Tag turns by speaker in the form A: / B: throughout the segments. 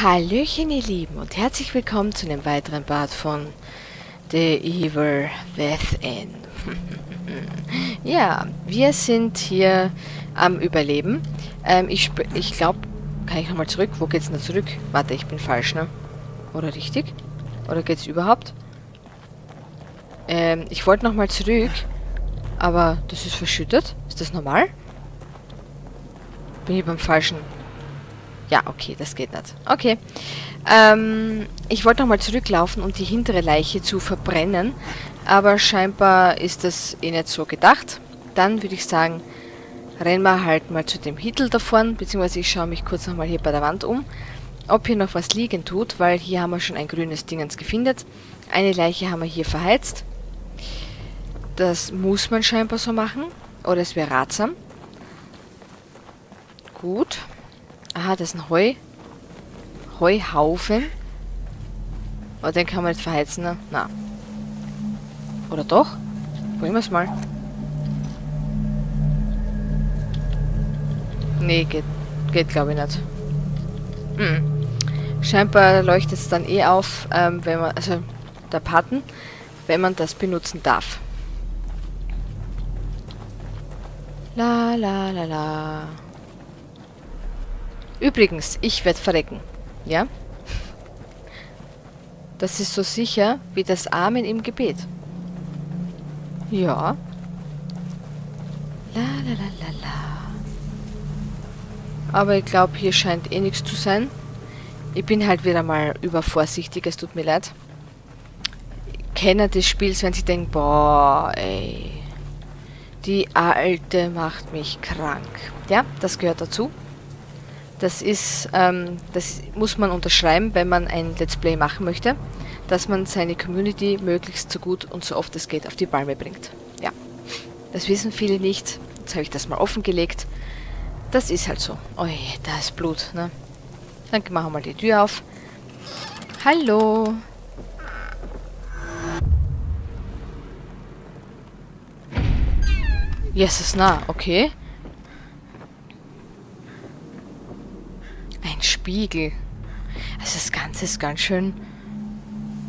A: Hallöchen ihr Lieben und herzlich willkommen zu einem weiteren Part von The Evil Within. ja, wir sind hier am Überleben. Ähm, ich ich glaube, kann ich nochmal zurück? Wo geht's denn zurück? Warte, ich bin falsch, ne? Oder richtig? Oder geht's überhaupt? Ähm, ich wollte nochmal zurück, aber das ist verschüttet. Ist das normal? Bin ich beim falschen ja, okay, das geht nicht. Okay. Ähm, ich wollte nochmal zurücklaufen, um die hintere Leiche zu verbrennen. Aber scheinbar ist das eh nicht so gedacht. Dann würde ich sagen, rennen wir halt mal zu dem Hittel da vorne, beziehungsweise ich schaue mich kurz nochmal hier bei der Wand um, ob hier noch was liegen tut, weil hier haben wir schon ein grünes Dingens gefindet. Eine Leiche haben wir hier verheizt. Das muss man scheinbar so machen, oder es wäre ratsam. Gut. Aha, das ist ein Heu. Heuhaufen. Aber den kann man nicht verheizen, ne? Na. Oder doch? Probieren wir es mal. Nee, geht, geht glaube ich nicht. Hm. Scheinbar leuchtet es dann eh auf, ähm, wenn man, also der Patten, wenn man das benutzen darf. La la la la. Übrigens, ich werde verrecken. Ja? Das ist so sicher wie das Amen im Gebet. Ja. La la la. Aber ich glaube, hier scheint eh nichts zu sein. Ich bin halt wieder mal übervorsichtig, es tut mir leid. Kenner des Spiels, wenn sie denken, boah, ey. Die Alte macht mich krank. Ja, das gehört dazu. Das ist, ähm, das muss man unterschreiben, wenn man ein Let's Play machen möchte, dass man seine Community möglichst so gut und so oft es geht auf die Palme bringt. Ja, das wissen viele nicht. Jetzt habe ich das mal offengelegt. Das ist halt so. Oh, da ist Blut, ne? Dann machen wir mal die Tür auf. Hallo. Jesus, na, okay. Spiegel. Also das Ganze ist ganz schön,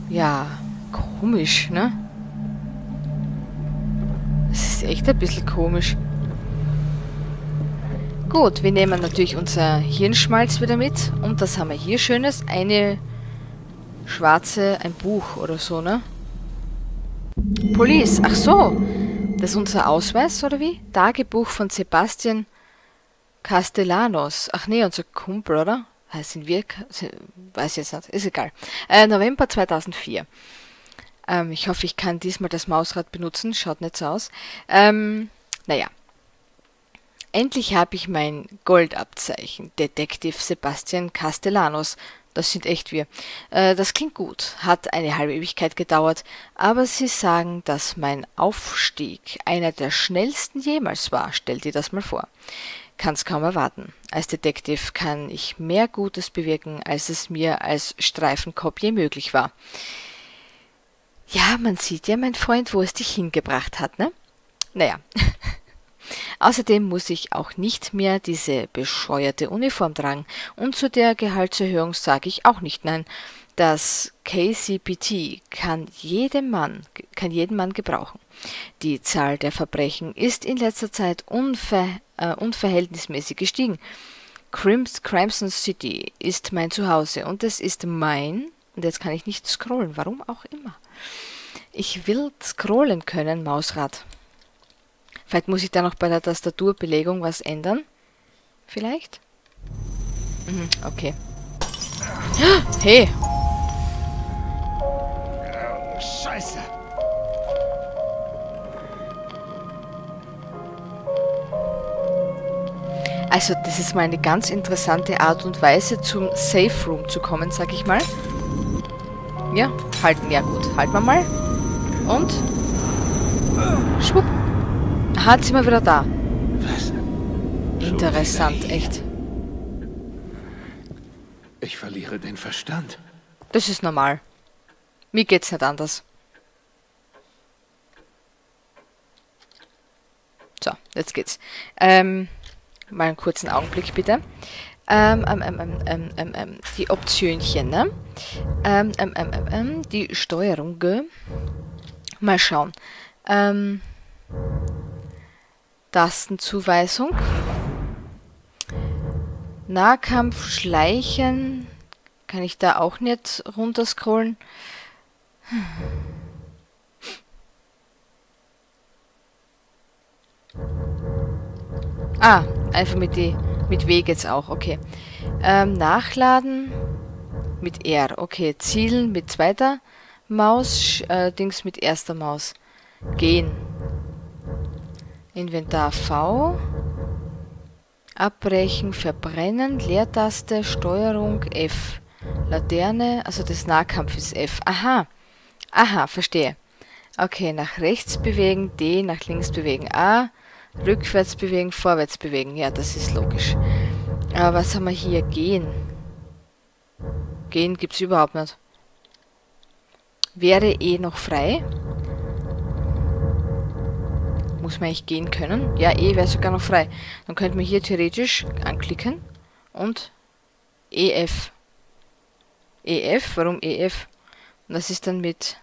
A: ja, komisch, ne? Es ist echt ein bisschen komisch. Gut, wir nehmen natürlich unser Hirnschmalz wieder mit. Und das haben wir hier Schönes. Eine schwarze, ein Buch oder so, ne? Police, ach so. Das ist unser Ausweis, oder wie? Tagebuch von Sebastian Castellanos. Ach nee, unser Kumpel, oder? Sind wir, weiß jetzt nicht, ist egal. Äh, November 2004. Ähm, ich hoffe, ich kann diesmal das Mausrad benutzen, schaut nicht so aus. Ähm, naja. Endlich habe ich mein Goldabzeichen, Detektiv Sebastian Castellanos. Das sind echt wir. Äh, das klingt gut, hat eine halbe Ewigkeit gedauert, aber Sie sagen, dass mein Aufstieg einer der schnellsten jemals war. Stell dir das mal vor kann es kaum erwarten. Als Detective kann ich mehr Gutes bewirken, als es mir als Streifenkopf je möglich war. Ja, man sieht ja, mein Freund, wo es dich hingebracht hat, ne? Naja. Außerdem muss ich auch nicht mehr diese bescheuerte Uniform tragen und zu der Gehaltserhöhung sage ich auch nicht nein. Das KCPT kann jeden Mann, kann jeden Mann gebrauchen. Die Zahl der Verbrechen ist in letzter Zeit unver, äh, unverhältnismäßig gestiegen. Crims, Crimson City ist mein Zuhause und es ist mein, und jetzt kann ich nicht scrollen, warum auch immer. Ich will scrollen können, Mausrad. Vielleicht muss ich da noch bei der Tastaturbelegung was ändern. Vielleicht? Mhm, okay. Hey, Scheiße! Also das ist mal eine ganz interessante Art und Weise zum Safe Room zu kommen, sag ich mal. Ja, halten, ja gut, halten wir mal. Und? Schwupp. Aha, sind wir wieder da. Was? Interessant, echt.
B: Ich verliere den Verstand.
A: Das ist normal. Mir geht's nicht anders. So, jetzt geht's. Ähm, mal einen kurzen Augenblick bitte. Ähm, ähm, ähm, ähm, ähm, ähm, ähm, die Optionchen, ne? Ähm, ähm, ähm, ähm, ähm, die Steuerung. Mal schauen. Ähm, Tastenzuweisung. Nahkampf, Schleichen. Kann ich da auch nicht runterscrollen? Ah, einfach mit, die, mit W geht's auch, okay. Ähm, nachladen mit R, okay. Zielen mit zweiter Maus, äh, Dings mit erster Maus. Gehen. Inventar V. Abbrechen, verbrennen, Leertaste, Steuerung F. Laterne, also das Nahkampf ist F. Aha. Aha, verstehe. Okay, nach rechts bewegen, D, nach links bewegen, A, rückwärts bewegen, vorwärts bewegen. Ja, das ist logisch. Aber was haben wir hier? Gehen. Gehen gibt's überhaupt nicht. Wäre E noch frei? Muss man eigentlich gehen können? Ja, E wäre sogar noch frei. Dann könnte man hier theoretisch anklicken und EF. EF, warum EF? Und das ist dann mit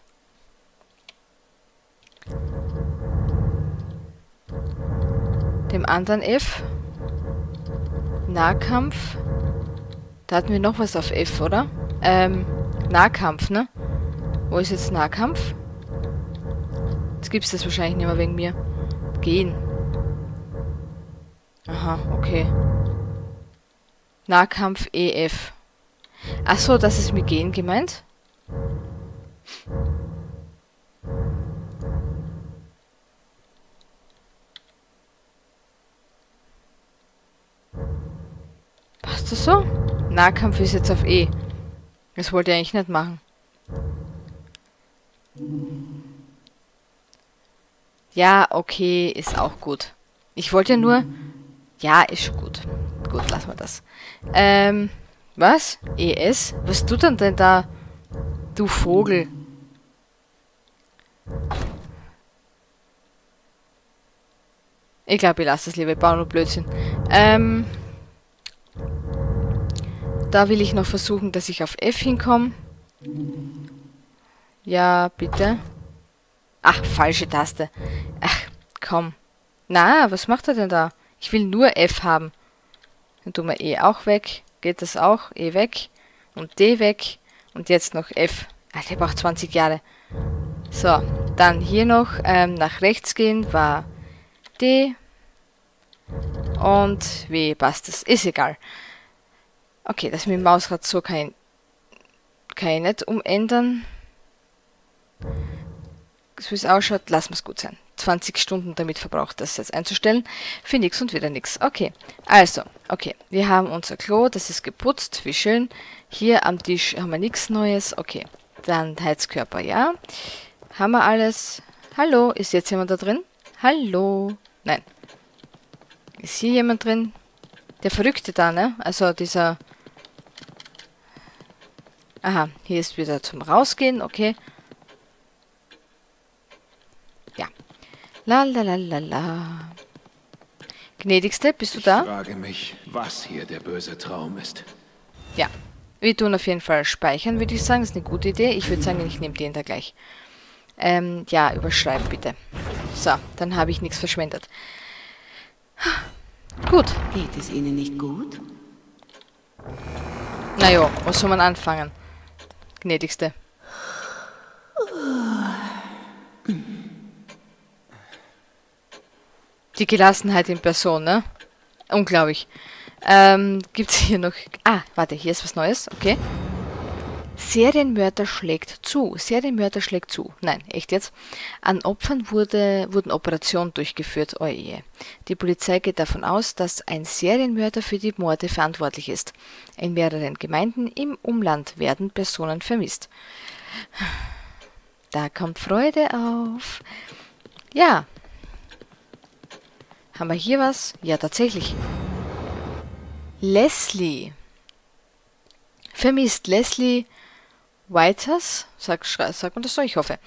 A: dem anderen F. Nahkampf. Da hatten wir noch was auf F, oder? Ähm, Nahkampf, ne? Wo ist jetzt Nahkampf? Jetzt gibt es das wahrscheinlich nicht mehr wegen mir. Gehen. Aha, okay. Nahkampf EF. Achso, das ist mit Gehen gemeint? Passt das so? Nahkampf ist jetzt auf E. Das wollte ich eigentlich nicht machen. Ja, okay, ist auch gut. Ich wollte ja nur... Ja, ist schon gut. Gut, lassen wir das. Ähm, was? ES? Was tut denn denn da? Du Vogel. Ich glaube, ich lasse das lieber. Ich baue nur Blödsinn. Ähm, da will ich noch versuchen, dass ich auf F hinkomme. Ja, bitte. Ach, falsche Taste. Ach, komm. Na, was macht er denn da? Ich will nur F haben. Dann tun wir E auch weg. Geht das auch? E weg. Und D weg. Und jetzt noch F. Alter, der braucht 20 Jahre. So, dann hier noch ähm, nach rechts gehen war D. Und W passt das. Ist egal. Okay, das mit dem Mausrad so ich, kann ich nicht umändern so wie es ausschaut, lassen wir es gut sein. 20 Stunden damit verbraucht, das jetzt einzustellen. Für nichts und wieder nichts. Okay, also, okay. Wir haben unser Klo, das ist geputzt, wie schön. Hier am Tisch haben wir nichts Neues. Okay, dann Heizkörper, ja. Haben wir alles. Hallo, ist jetzt jemand da drin? Hallo? Nein. Ist hier jemand drin? Der Verrückte da, ne? Also dieser... Aha, hier ist wieder zum Rausgehen, okay. La la la la la. Gnädigste, bist du da?
B: Ich frage mich, was hier der böse Traum ist.
A: Ja. Wir tun auf jeden Fall speichern, würde ich sagen. Das ist eine gute Idee. Ich würde sagen, ich nehme den da gleich. Ähm, ja, überschreiben bitte. So, dann habe ich nichts verschwendet. Gut.
C: Geht es Ihnen nicht gut?
A: Naja, was soll man anfangen? Gnädigste. Die Gelassenheit in Person, ne? Unglaublich. Ähm, gibt's hier noch... Ah, warte, hier ist was Neues, okay. Serienmörder schlägt zu. Serienmörder schlägt zu. Nein, echt jetzt. An Opfern wurde, wurden Operationen durchgeführt. Oje. Die Polizei geht davon aus, dass ein Serienmörder für die Morde verantwortlich ist. In mehreren Gemeinden im Umland werden Personen vermisst. Da kommt Freude auf. Ja, haben wir hier was? Ja, tatsächlich. Leslie. Vermisst Leslie Whiters, sagt, sagt man das so? Ich hoffe.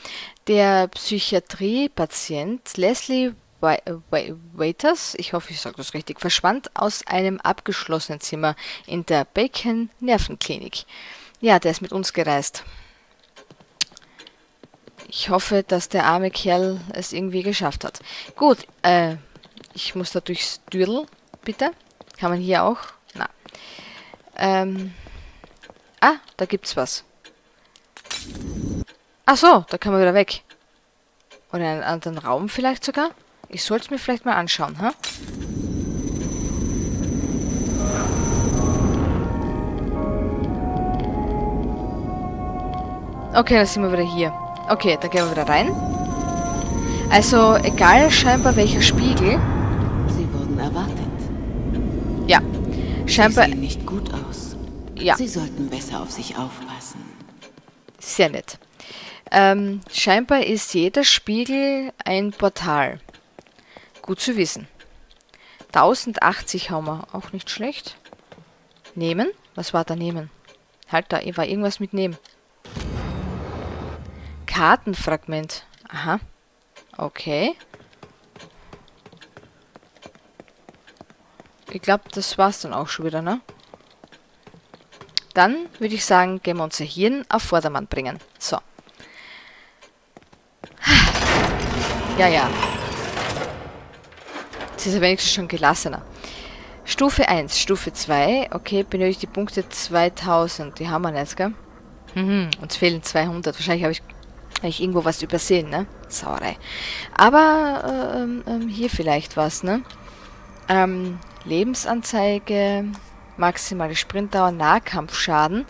A: Der Psychiatrie-Patient Leslie Wa Wa Waiters, ich hoffe, ich sage das richtig, verschwand aus einem abgeschlossenen Zimmer in der Bacon Nervenklinik. Ja, der ist mit uns gereist. Ich hoffe, dass der arme Kerl es irgendwie geschafft hat. Gut, äh, ich muss da durchs Dürl, bitte. Kann man hier auch? Na. Ähm. Ah, da gibt's was. Ach so, da kann man wieder weg. Oder einen anderen Raum vielleicht sogar? Ich sollte es mir vielleicht mal anschauen, ha? Okay, dann sind wir wieder hier. Okay, dann gehen wir wieder rein. Also, egal scheinbar welcher Spiegel.
C: Sie wurden erwartet.
A: Ja, scheinbar...
C: Sie sehen nicht gut aus.
A: Ja.
C: Sie sollten besser auf sich aufpassen.
A: Sehr nett. Ähm, scheinbar ist jeder Spiegel ein Portal. Gut zu wissen. 1080 haben wir. Auch nicht schlecht. Nehmen? Was war da nehmen? Halt, da war irgendwas mit nehmen. Kartenfragment. Aha. Okay. Ich glaube, das war's dann auch schon wieder, ne? Dann würde ich sagen, gehen wir unser Hirn auf Vordermann bringen. So. Ja, ja. Jetzt ist er wenigstens schon gelassener. Stufe 1, Stufe 2. Okay, benötigt die Punkte 2000. Die haben wir jetzt, gell? Mhm, uns fehlen 200. Wahrscheinlich habe ich, hab ich irgendwo was übersehen, ne? Sauerei. Aber ähm, ähm, hier vielleicht was, ne? Ähm, Lebensanzeige, maximale Sprintdauer, Nahkampfschaden,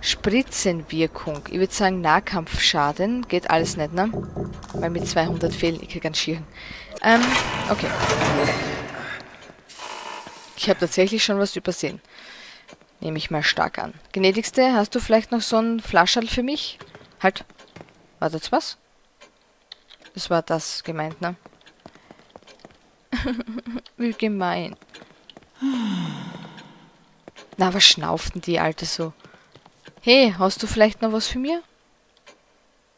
A: Spritzenwirkung. Ich würde sagen Nahkampfschaden. Geht alles nicht, ne? Weil mit 200 fehlen. Ich krieg ganz Schirren. Ähm, okay. Ich habe tatsächlich schon was übersehen. Nehme ich mal stark an. Gnädigste, hast du vielleicht noch so ein Flascherl für mich? Halt. War das was? Das war das gemeint, ne? Wie gemein. Na, was schnauft denn die Alte so? Hey, hast du vielleicht noch was für mir?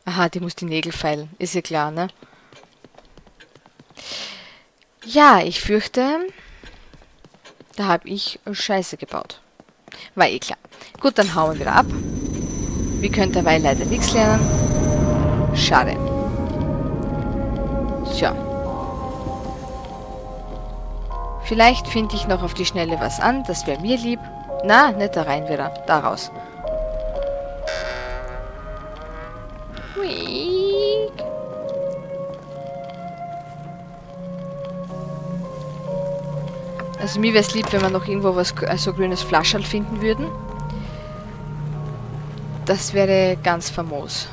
A: Aha, die muss die Nägel feilen. Ist ja klar, ne? Ja, ich fürchte, da habe ich Scheiße gebaut. War eh klar. Gut, dann hauen wir wieder ab. Wir können dabei leider nichts lernen. Schade. Tja. Vielleicht finde ich noch auf die Schnelle was an, das wäre mir lieb. Na, nicht da rein wieder. Da raus. Quiek. Also mir wäre es lieb, wenn wir noch irgendwo was, also grünes Flascherl finden würden. Das wäre ganz famos.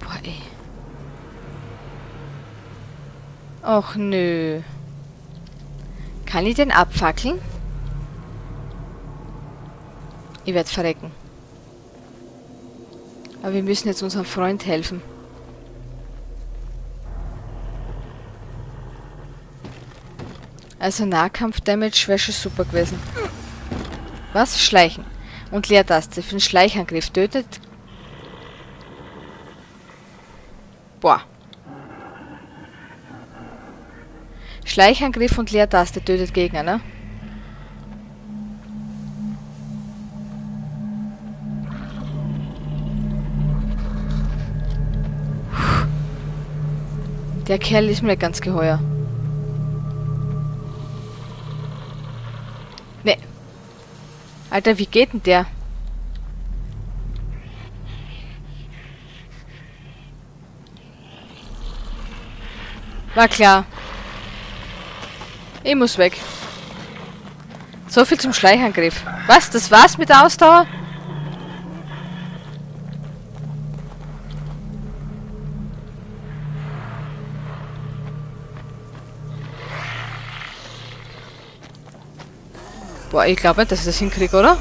A: Boah, ey. Och nö. Kann ich den abfackeln? Ich werde verrecken. Aber wir müssen jetzt unserem Freund helfen. Also Nahkampf-Damage wäre schon super gewesen. Was? Schleichen. Und Leertaste für den Schleichangriff tötet. Boah. Schleichangriff und Leertaste tötet Gegner, ne? Der Kerl ist mir ganz geheuer. Ne. Alter, wie geht denn der? War klar. Ich muss weg. So viel zum Schleichangriff. Was? Das war's mit der Ausdauer? Boah, ich glaube nicht, dass ich das hinkriege, oder?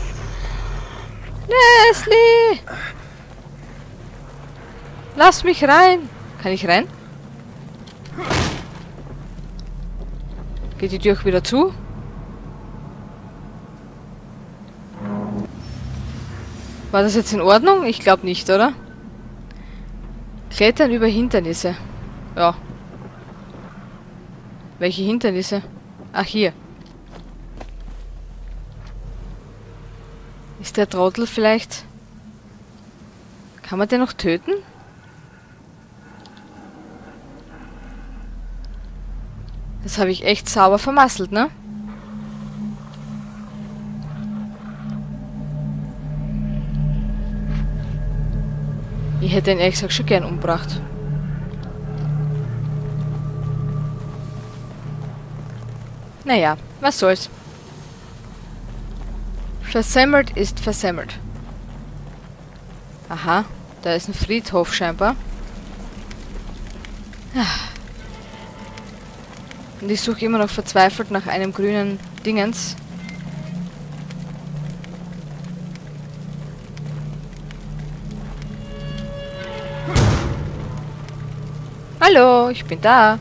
A: Leslie! Lass mich rein! Kann ich rein? Geht die Tür auch wieder zu? War das jetzt in Ordnung? Ich glaube nicht, oder? Klettern über Hindernisse. Ja. Welche Hindernisse? Ach, hier. Ist der Trottel vielleicht... Kann man den noch töten? Habe ich echt sauber vermasselt, ne? Ich hätte ihn ehrlich gesagt schon gern umgebracht. Naja, was soll's. Versemmelt ist versemmelt. Aha, da ist ein Friedhof scheinbar. Und ich suche immer noch verzweifelt nach einem grünen Dingens. Hallo, ich bin da.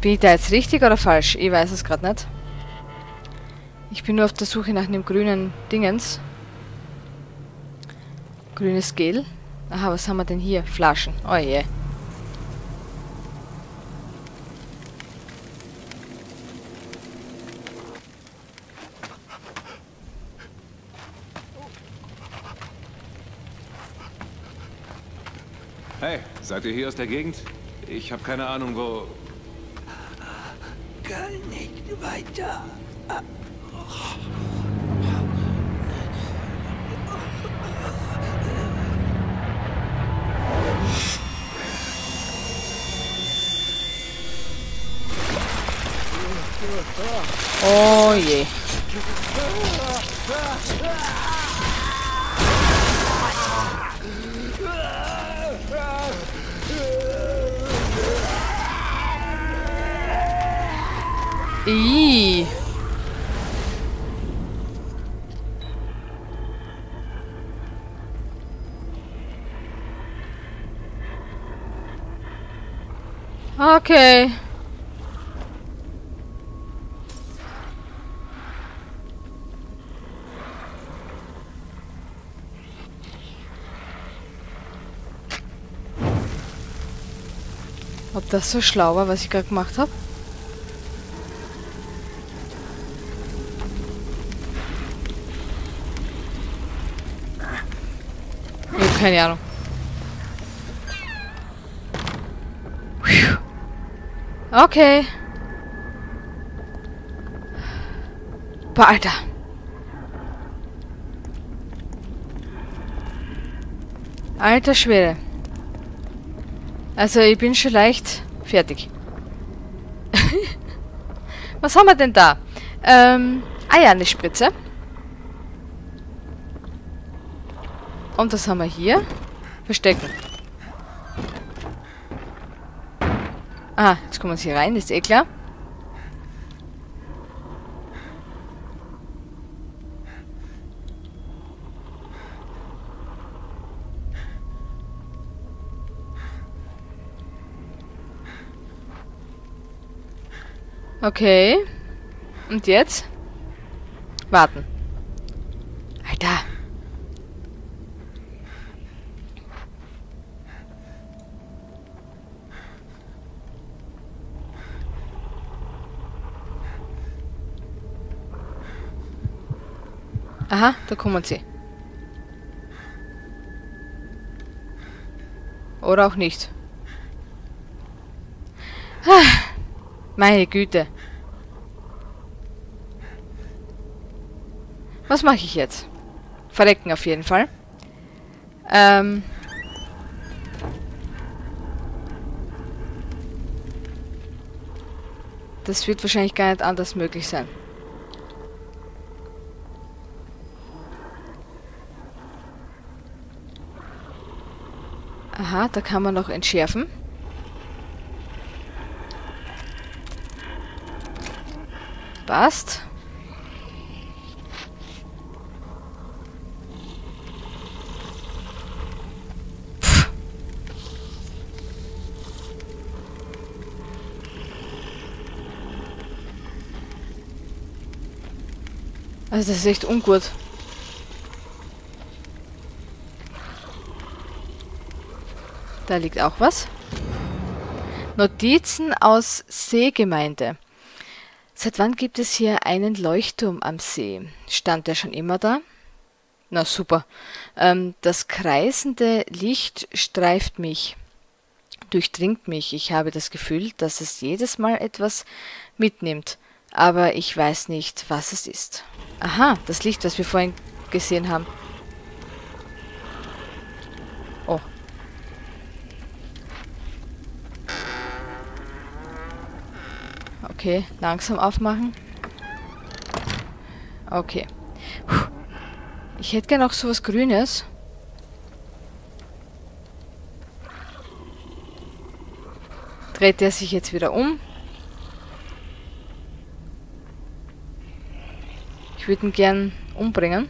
A: Bin ich da jetzt richtig oder falsch? Ich weiß es gerade nicht. Ich bin nur auf der Suche nach einem grünen Dingens. Grünes Gel. Aha, was haben wir denn hier? Flaschen. Oh je.
B: Hey, seid ihr hier aus der Gegend? Ich habe keine Ahnung, wo...
D: Kann nicht weiter.
A: Oh je. Ih. Okay. Ob das so schlau war, was ich gerade gemacht habe? Keine Ahnung. Okay. Boah, Alter. Alter Schwede. Also ich bin schon leicht fertig. Was haben wir denn da? Ähm, ah ja, eine Spritze. Und das haben wir hier. Verstecken. Ah, jetzt kommen wir hier rein, ist eh klar. Okay. Und jetzt? Warten. Alter. Aha, da kommen sie. Oder auch nicht. Ah, meine Güte. Was mache ich jetzt? Verrecken auf jeden Fall. Ähm... Das wird wahrscheinlich gar nicht anders möglich sein. Aha, da kann man noch entschärfen. Passt. Also das ist echt ungut. Da liegt auch was. Notizen aus Seegemeinde. Seit wann gibt es hier einen Leuchtturm am See? Stand der schon immer da? Na super. Ähm, das kreisende Licht streift mich, durchdringt mich. Ich habe das Gefühl, dass es jedes Mal etwas mitnimmt, aber ich weiß nicht, was es ist. Aha, das Licht, das wir vorhin gesehen haben. Okay, langsam aufmachen. Okay. Ich hätte gerne auch sowas Grünes. Dreht er sich jetzt wieder um? Ich würde ihn gern umbringen.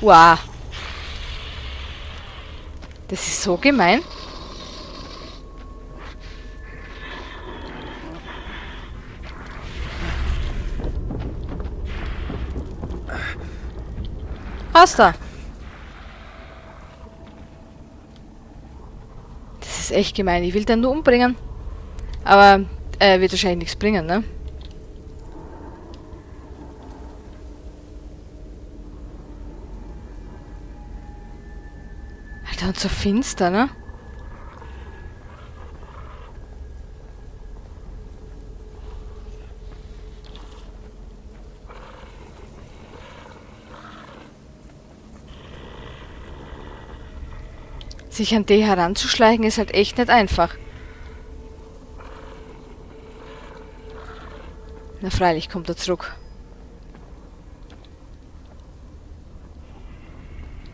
A: Wow. Das ist so gemein. Hast du? Das ist echt gemein. Ich will den nur umbringen. Aber er äh, wird wahrscheinlich nichts bringen, ne? Und so finster, ne? Sich an die heranzuschleichen ist halt echt nicht einfach. Na freilich kommt er zurück.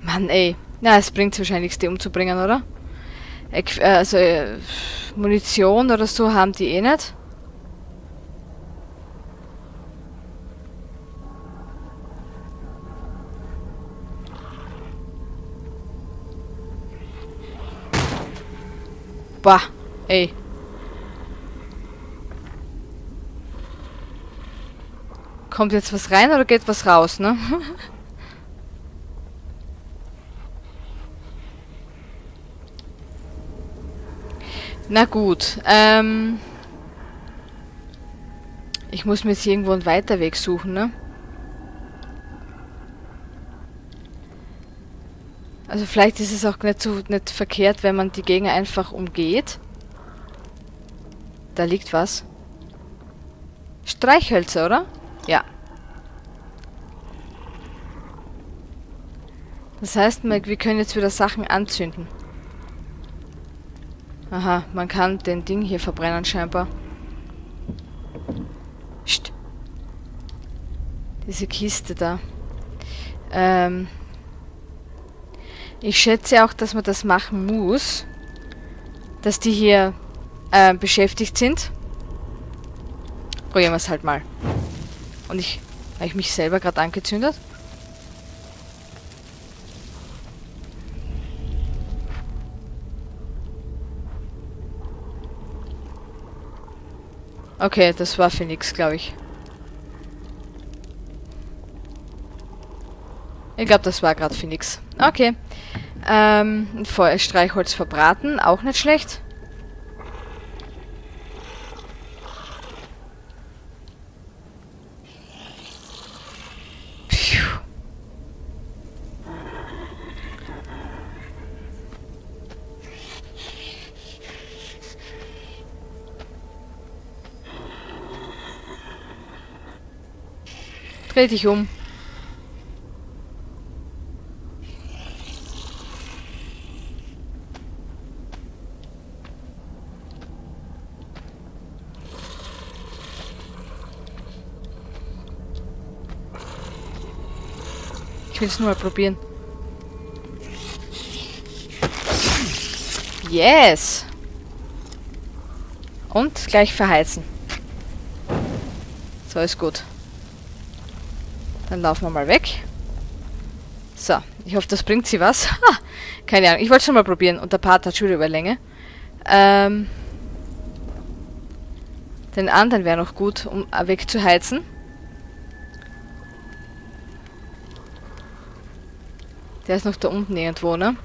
A: Mann, ey. Na, es bringt wahrscheinlich die umzubringen, oder? Also, äh, Munition oder so haben die eh nicht. Bah, ey. Kommt jetzt was rein oder geht was raus, ne? Na gut, ähm... Ich muss mir jetzt irgendwo einen Weiterweg suchen, ne? Also vielleicht ist es auch nicht so nicht verkehrt, wenn man die Gegner einfach umgeht. Da liegt was. Streichhölzer, oder? Ja. Das heißt, wir können jetzt wieder Sachen anzünden. Aha, man kann den Ding hier verbrennen scheinbar. Psst. Diese Kiste da. Ähm... Ich schätze auch, dass man das machen muss. Dass die hier äh, beschäftigt sind. Probieren wir es halt mal. Und ich... Habe ich mich selber gerade angezündet? Okay, das war für nix, glaube ich. Ich glaube, das war gerade für nix. Okay. Ähm, Streichholz verbraten, auch nicht schlecht. Dreh dich um. will es nur mal probieren. Yes! Und gleich verheizen. So, ist gut. Dann laufen wir mal weg. So, ich hoffe, das bringt sie was. Ha, keine Ahnung, ich wollte schon mal probieren. Und der Part hat schon wieder Überlänge. Ähm, Den anderen wäre noch gut, um wegzuheizen. Der ist noch da unten irgendwo, ne?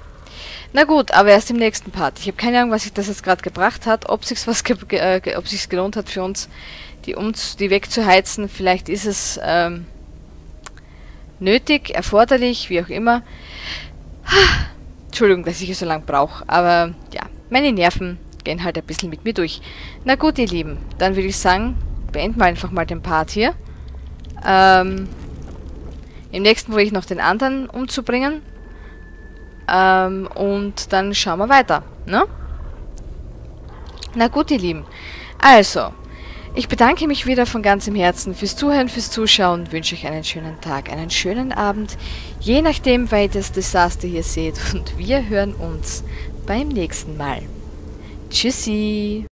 A: Na gut, aber erst im nächsten Part. Ich habe keine Ahnung, was sich das jetzt gerade gebracht hat, ob sich's was äh, ob sich's gelohnt hat für uns, die uns die wegzuheizen. Vielleicht ist es ähm, nötig, erforderlich, wie auch immer. Entschuldigung, dass ich hier so lang brauche, aber ja, meine Nerven gehen halt ein bisschen mit mir durch. Na gut, ihr Lieben, dann würde ich sagen, beenden wir einfach mal den Part hier. Ähm, Im nächsten probiere ich noch den anderen umzubringen. Ähm, und dann schauen wir weiter, ne? Na gut, ihr Lieben. Also, ich bedanke mich wieder von ganzem Herzen fürs Zuhören, fürs Zuschauen, wünsche euch einen schönen Tag, einen schönen Abend, je nachdem, weil ihr das Desaster hier seht. Und wir hören uns beim nächsten Mal. Tschüssi!